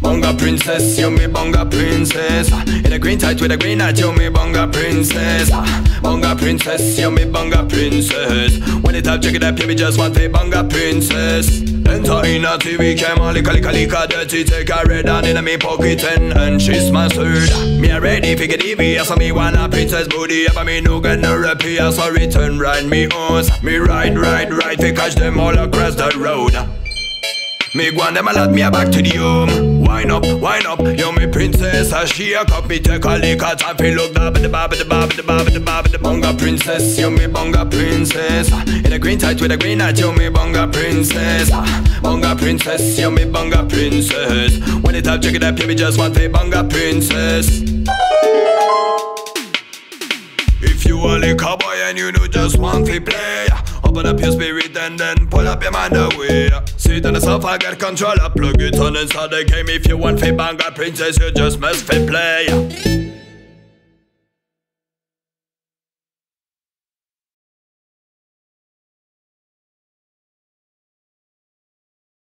Bunga princess, you me bunga princess. In a green tight with a green hat, you me bunga princess. Bunga princess, you me bunga princess. When it all check it up, you me just want a bunga princess. Enter in a TV camera, lick a lick a dirty Take a red hand in me pocket and, and she's mastered Me a ready fi get EV, so me want a princess booty Ever me no get no repair, so return ride me horse Me ride, ride, ride, fi catch them all across the road me go on them a lot, me a back to the home. Wine up, wine up, you me princess. She a cup, me take a lick at time fi look da ba da ba da ba da ba da ba da bunga princess. You me bunga princess. In a green tight with a green hat, you me bunga princess. Bunga princess, you me bunga princess. When it all check it up, me just want fi bunga princess. If you a liquor boy and you know just want to play Open up your spirit and then pull up your mind away. Sit on the sofa, get controller, plug it on inside the game. If you want to bang princess, you just must fi play